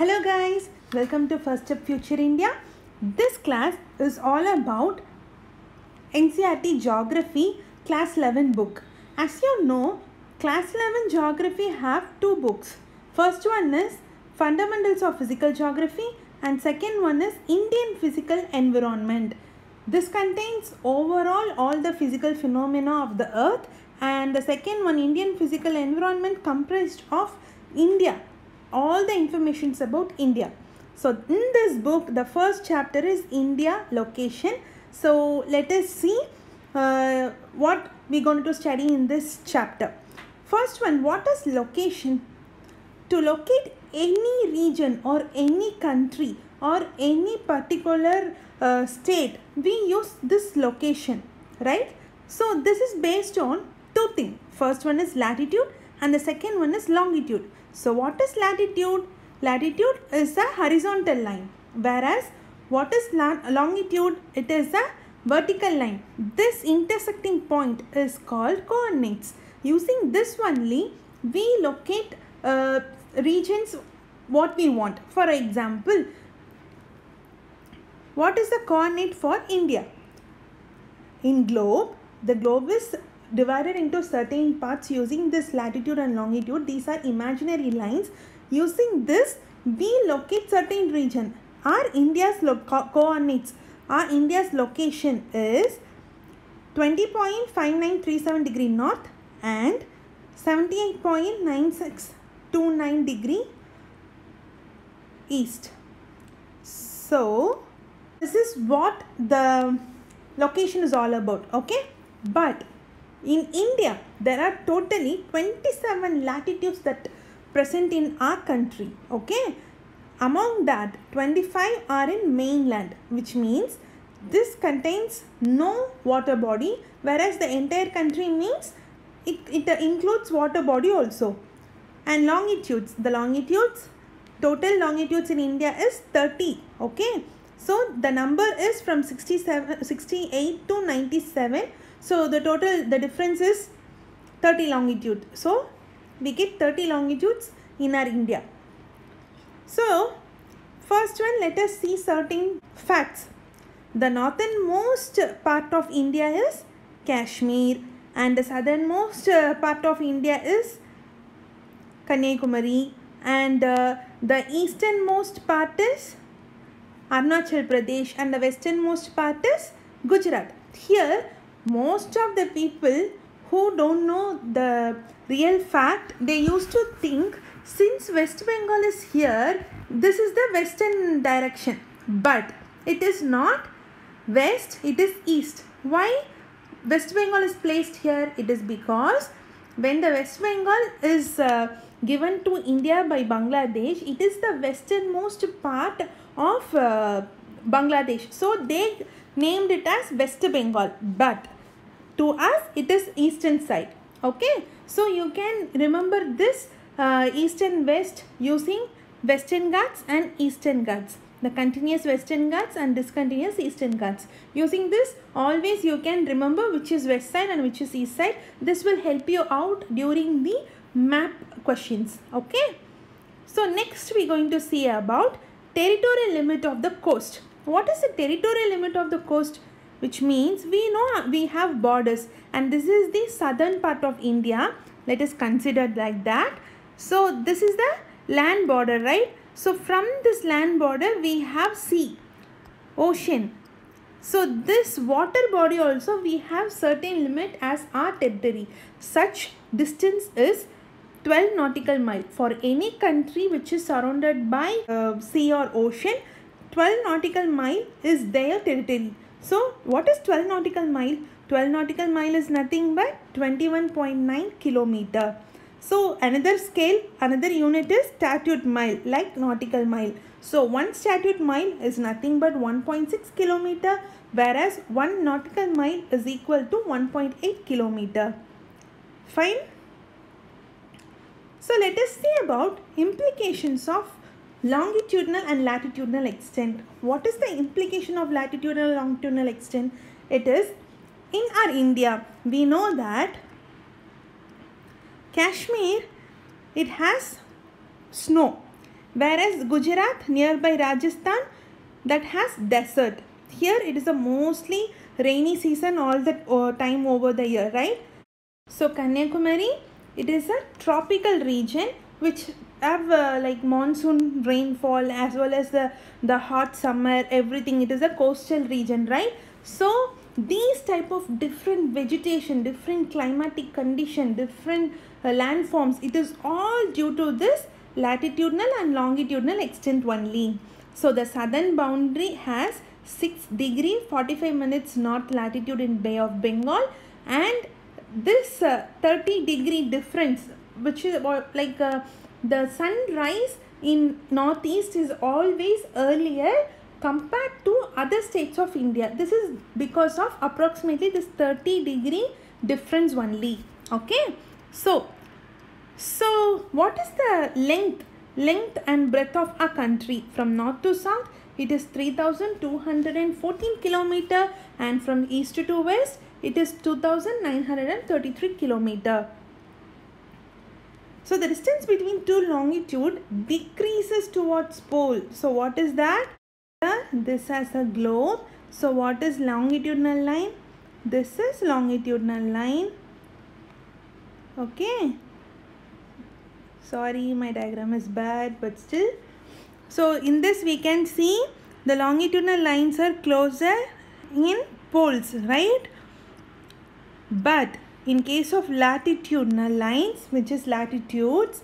Hello guys, welcome to First Step Future India. This class is all about NCERT Geography Class 11 book. As you know, Class 11 Geography have two books. First one is Fundamentals of Physical Geography and second one is Indian Physical Environment. This contains overall all the physical phenomena of the earth and the second one Indian Physical Environment comprised of India all the informations about India. So in this book, the first chapter is India location. So let us see uh, what we're going to study in this chapter. First one, what is location? To locate any region or any country or any particular uh, state, we use this location, right? So this is based on two things. First one is latitude and the second one is longitude. So what is latitude? Latitude is a horizontal line whereas what is longitude? It is a vertical line. This intersecting point is called coordinates. Using this only we locate uh, regions what we want. For example, what is the coordinate for India? In globe, the globe is divided into certain parts using this latitude and longitude. These are imaginary lines. Using this, we locate certain region. Our India's co coordinates, our India's location is 20.5937 degree north and 78.9629 degree east. So, this is what the location is all about, okay? But in India, there are totally 27 latitudes that present in our country. Okay. Among that, 25 are in mainland, which means this contains no water body, whereas the entire country means it, it includes water body also. And longitudes, the longitudes, total longitudes in India is 30. Okay. So the number is from 67, 68 to 97 so the total, the difference is 30 longitude. So we get 30 longitudes in our India. So first one, let us see certain facts. The northernmost part of India is Kashmir and the southernmost part of India is Kanyakumari and uh, the easternmost part is Arunachal Pradesh and the westernmost part is Gujarat. Here most of the people who don't know the real fact they used to think since west bengal is here this is the western direction. But it is not west it is east. Why west bengal is placed here? It is because when the west bengal is uh, given to india by bangladesh it is the westernmost part of uh, bangladesh. So they named it as West Bengal but to us it is eastern side okay? So you can remember this uh, east and west using western Ghats and eastern Ghats the continuous western Ghats and discontinuous eastern Ghats using this always you can remember which is west side and which is east side. This will help you out during the map questions okay? So next we are going to see about territorial limit of the coast what is the territorial limit of the coast? Which means we know we have borders and this is the southern part of India. Let us consider like that. So this is the land border, right? So from this land border we have sea, ocean. So this water body also we have certain limit as our territory. Such distance is 12 nautical mile for any country which is surrounded by uh, sea or ocean 12 nautical mile is their territory. So what is 12 nautical mile? 12 nautical mile is nothing but 21.9 kilometer. So another scale, another unit is statute mile like nautical mile. So one statute mile is nothing but 1.6 kilometer whereas one nautical mile is equal to 1.8 kilometer. Fine. So let us see about implications of longitudinal and latitudinal extent. What is the implication of latitudinal and longitudinal extent? It is in our India, we know that Kashmir, it has snow whereas Gujarat nearby Rajasthan that has desert. Here it is a mostly rainy season all the uh, time over the year, right? So Kanyakumari, it is a tropical region which have uh, like monsoon rainfall as well as the the hot summer everything. It is a coastal region right? So these type of different vegetation different climatic condition different uh, landforms it is all due to this latitudinal and longitudinal extent only. So the southern boundary has 6 degree 45 minutes north latitude in bay of bengal and this uh, 30 degree difference which is about like uh, the sunrise in northeast is always earlier compared to other states of india. This is because of approximately this 30 degree difference only. Okay? So so what is the length length and breadth of a country? From north to south it is 3214 kilometer and from east to west it is 2933 kilometer so the distance between two longitude decreases towards pole. So what is that? This has a globe. So what is longitudinal line? This is longitudinal line. Okay. Sorry, my diagram is bad, but still. So in this we can see the longitudinal lines are closer in poles, right? But in case of latitudinal lines which is latitudes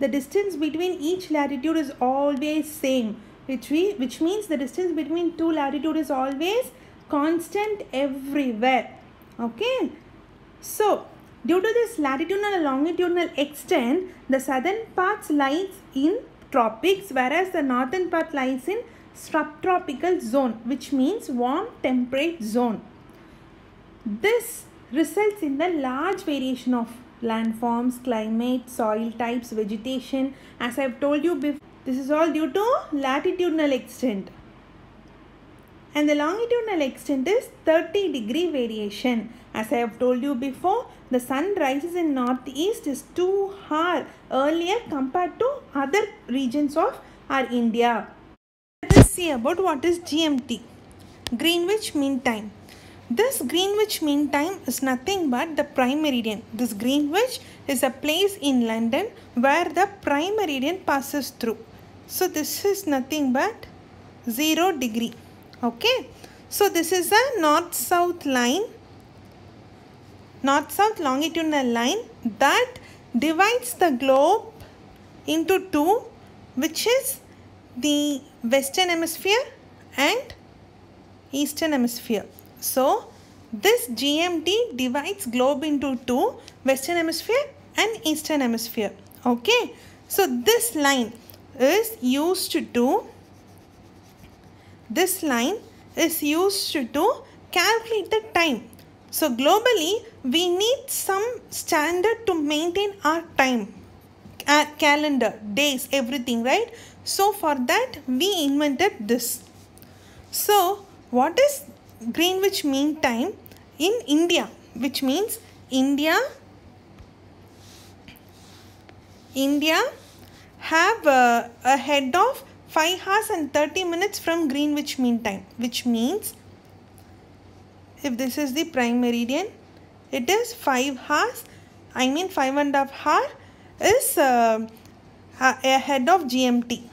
the distance between each latitude is always same which we which means the distance between two latitude is always constant everywhere. Okay? So due to this latitudinal and longitudinal extent the southern parts lies in tropics whereas the northern part lies in subtropical zone which means warm temperate zone. This results in the large variation of landforms, climate, soil types, vegetation. As I have told you before, this is all due to latitudinal extent. And the longitudinal extent is 30 degree variation. As I have told you before, the sun rises in northeast is 2 hour earlier compared to other regions of our India. See about what is GMT, Greenwich Mean Time. This Greenwich Mean Time is nothing but the prime meridian. This Greenwich is a place in London where the prime meridian passes through. So this is nothing but 0 degree. Okay. So this is a north-south line, north-south longitudinal line that divides the globe into two which is the western hemisphere and eastern hemisphere. So this GMT divides globe into two western hemisphere and eastern hemisphere. Okay. So this line is used to do. this line is used to calculate the time. So globally we need some standard to maintain our time uh, calendar days everything right so for that we invented this. So what is Greenwich Mean Time in India which means India India have a, a head of 5 hours and 30 minutes from Greenwich Mean Time which means if this is the prime meridian it is 5 hours I mean 5 and a half hour is uh, ahead of GMT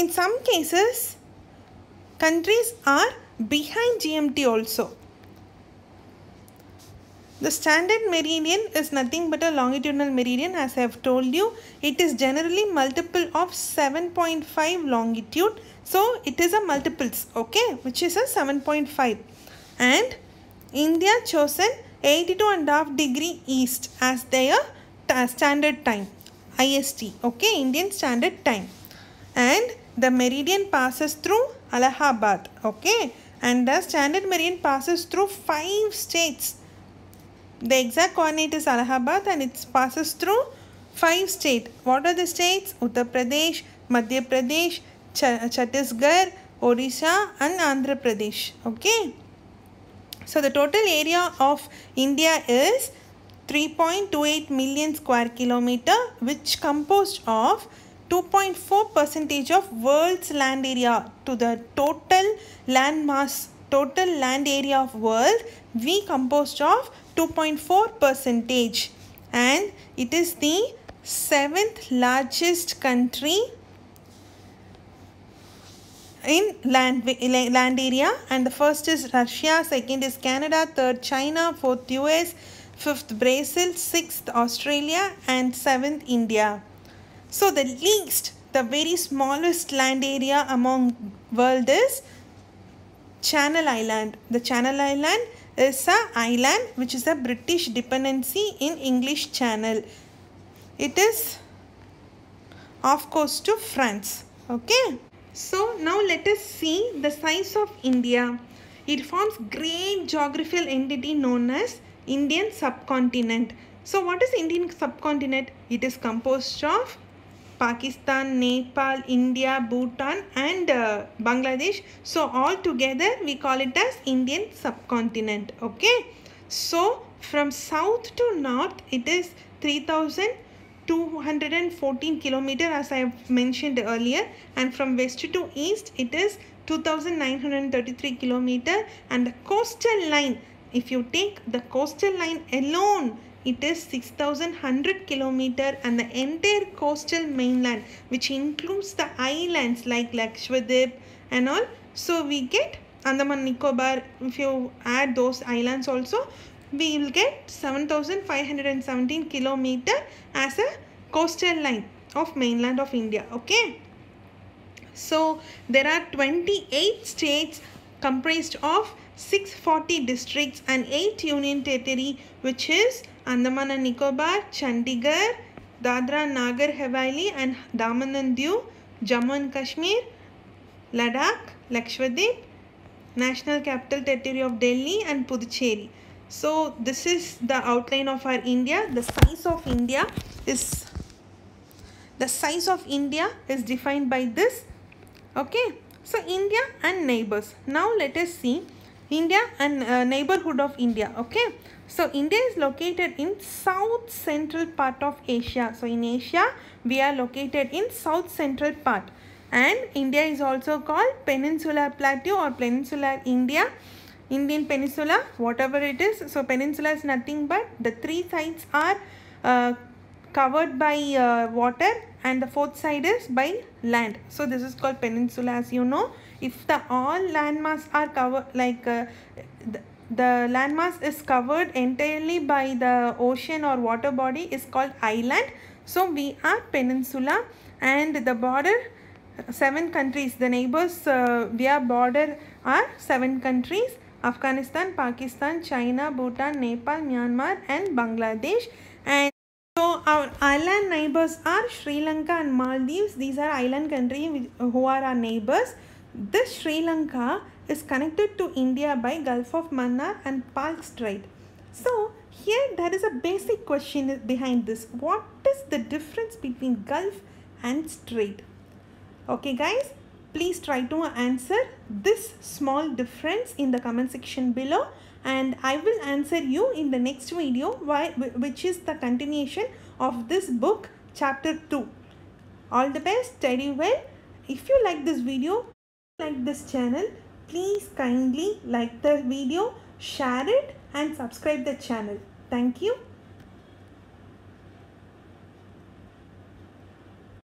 In some cases, countries are behind GMT also. The standard meridian is nothing but a longitudinal meridian as I have told you. It is generally multiple of 7.5 longitude. So it is a multiples okay which is a 7.5 and India chosen 82 and half degree east as their standard time IST okay Indian standard time and the meridian passes through Allahabad okay? And the standard meridian passes through five states. The exact coordinate is Allahabad and it passes through five states. What are the states? Uttar Pradesh Madhya Pradesh Ch Chhattisgarh Odisha and Andhra Pradesh okay? So the total area of India is 3.28 million square kilometer which composed of 2.4 percentage of world's land area to the total land mass total land area of world we composed of 2.4 percentage. And it is the seventh largest country in land land area. And the first is Russia second is Canada third China fourth US fifth Brazil sixth Australia and seventh India so the least the very smallest land area among world is Channel Island the Channel Island is a island which is a British dependency in English Channel it is off coast to France okay so now let us see the size of India. It forms great geographical entity known as Indian subcontinent. So what is Indian subcontinent? It is composed of Pakistan, Nepal, India, Bhutan and uh, Bangladesh. So all together we call it as Indian subcontinent. Okay. So from south to north it is 3000 214 kilometer as I have mentioned earlier and from west to east it is 2933 kilometer and the coastal line if you take the coastal line alone it is 6100 kilometer and the entire coastal mainland which includes the islands like Lakshadweep and all. So we get Andaman Nicobar. If you add those islands also we will get 7517 kilometer as a coastal line of mainland of India okay? So there are 28 states comprised of 640 districts and 8 union territory which is Andaman and Nicobar, Chandigarh, Dadra Nagar Haveli and Daman and Diu, Jammu and Kashmir, Ladakh, Lakshadweep, National Capital Territory of Delhi and Puducherry. So this is the outline of our India. The size of India is the size of India is defined by this. Okay. So India and neighbors. Now let us see India and uh, neighborhood of India. Okay. So India is located in south central part of Asia. So in Asia we are located in south central part and India is also called peninsular plateau or peninsular India Indian Peninsula, whatever it is. So peninsula is nothing but the three sides are uh, covered by uh, water and the fourth side is by land. So this is called peninsula as you know. If the all landmass are covered like uh, the, the landmass is covered entirely by the ocean or water body is called island. So we are peninsula and the border seven countries the neighbors uh, via border are seven countries Afghanistan, Pakistan, China, Bhutan, Nepal, Myanmar and Bangladesh. And so our island neighbors are Sri Lanka and Maldives. These are island countries who are our neighbors. This Sri Lanka is connected to India by Gulf of Mannar and Palk Strait. So here there is a basic question behind this. What is the difference between Gulf and Strait? Okay guys, please try to answer this small difference in the comment section below and I will answer you in the next video which is the continuation of this book chapter 2. All the best, study well. If you like this video, like this channel, please kindly like the video, share it and subscribe the channel. Thank you.